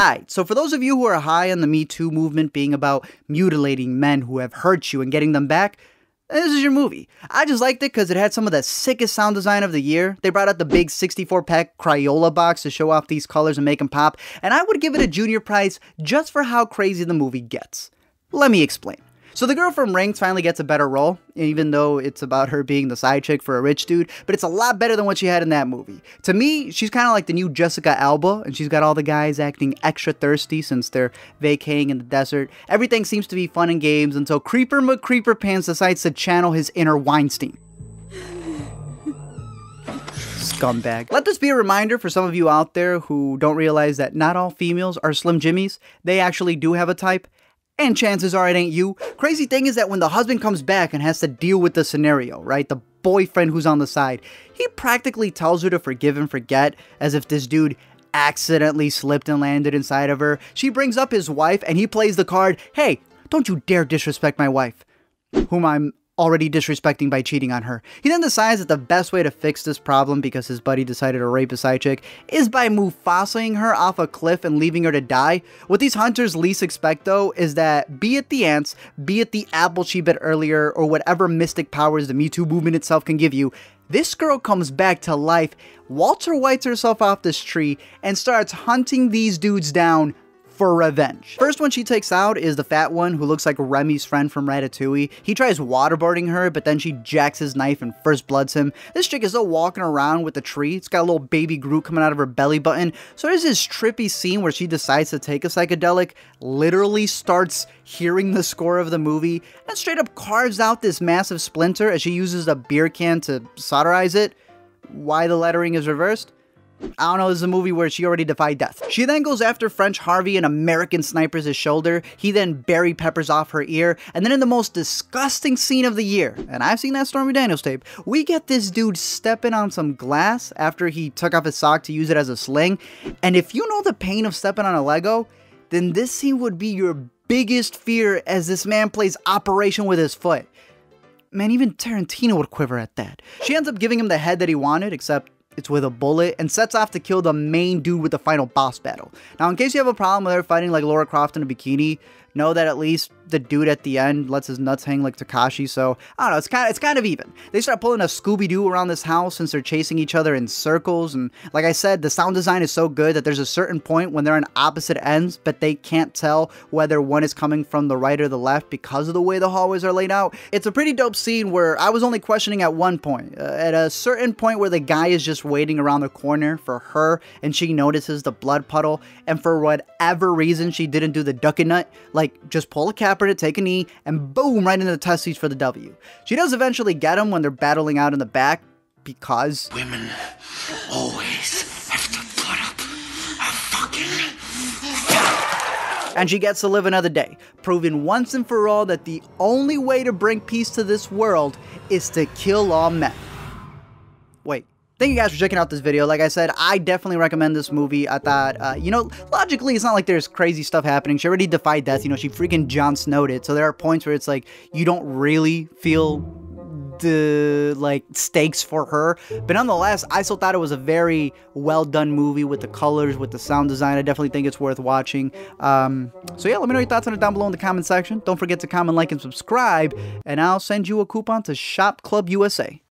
Alright, so for those of you who are high on the Me Too movement being about mutilating men who have hurt you and getting them back, this is your movie. I just liked it because it had some of the sickest sound design of the year. They brought out the big 64 pack Crayola box to show off these colors and make them pop, and I would give it a junior prize just for how crazy the movie gets. Let me explain. So the girl from Rings finally gets a better role, even though it's about her being the side chick for a rich dude, but it's a lot better than what she had in that movie. To me, she's kind of like the new Jessica Alba, and she's got all the guys acting extra thirsty since they're vacating in the desert. Everything seems to be fun and games until Creeper McCreeper Pants decides to channel his inner Weinstein scumbag. Let this be a reminder for some of you out there who don't realize that not all females are Slim Jimmies. They actually do have a type, and chances are it ain't you. Crazy thing is that when the husband comes back and has to deal with the scenario, right? The boyfriend who's on the side, he practically tells her to forgive and forget as if this dude accidentally slipped and landed inside of her. She brings up his wife and he plays the card, hey, don't you dare disrespect my wife, whom I'm already disrespecting by cheating on her. He then decides that the best way to fix this problem, because his buddy decided to rape a side chick, is by Mufasaing her off a cliff and leaving her to die. What these hunters least expect though is that be it the ants, be it the apple she bit earlier, or whatever mystic powers the Me Too movement itself can give you, this girl comes back to life, Walter Whites herself off this tree, and starts hunting these dudes down for revenge. First one she takes out is the fat one who looks like Remy's friend from Ratatouille. He tries waterboarding her, but then she jacks his knife and first bloods him. This chick is still walking around with the tree. It's got a little baby Groot coming out of her belly button. So there's this trippy scene where she decides to take a psychedelic, literally starts hearing the score of the movie, and straight up carves out this massive splinter as she uses a beer can to cauterize it. Why the lettering is reversed? I don't know, this is a movie where she already defied death. She then goes after French Harvey and American snipers his shoulder. He then Barry peppers off her ear. And then in the most disgusting scene of the year, and I've seen that Stormy Daniels tape, we get this dude stepping on some glass after he took off his sock to use it as a sling. And if you know the pain of stepping on a Lego, then this scene would be your biggest fear as this man plays Operation with his foot. Man, even Tarantino would quiver at that. She ends up giving him the head that he wanted, except it's with a bullet, and sets off to kill the main dude with the final boss battle. Now, in case you have a problem with her fighting like Laura Croft in a bikini, know that at least the dude at the end lets his nuts hang like Takashi. So I don't know. It's kind of it's kind of even. They start pulling a Scooby Doo around this house since they're chasing each other in circles. And like I said, the sound design is so good that there's a certain point when they're on opposite ends, but they can't tell whether one is coming from the right or the left because of the way the hallways are laid out. It's a pretty dope scene where I was only questioning at one point. Uh, at a certain point where the guy is just waiting around the corner for her, and she notices the blood puddle, and for whatever reason she didn't do the duck nut, like just pull a capper to take a knee, and boom, right into the testes for the W. She does eventually get him when they're battling out in the back, because... Women always have to put up a fucking and she gets to live another day, proving once and for all that the only way to bring peace to this world is to kill all men. Wait, Thank you guys for checking out this video. Like I said, I definitely recommend this movie. I thought, uh, you know, logically, it's not like there's crazy stuff happening. She already defied death. You know, she freaking Jon Snowed it. So there are points where it's like, you don't really feel the like stakes for her but nonetheless i still thought it was a very well done movie with the colors with the sound design i definitely think it's worth watching um, so yeah let me know your thoughts on it down below in the comment section don't forget to comment like and subscribe and i'll send you a coupon to shop club usa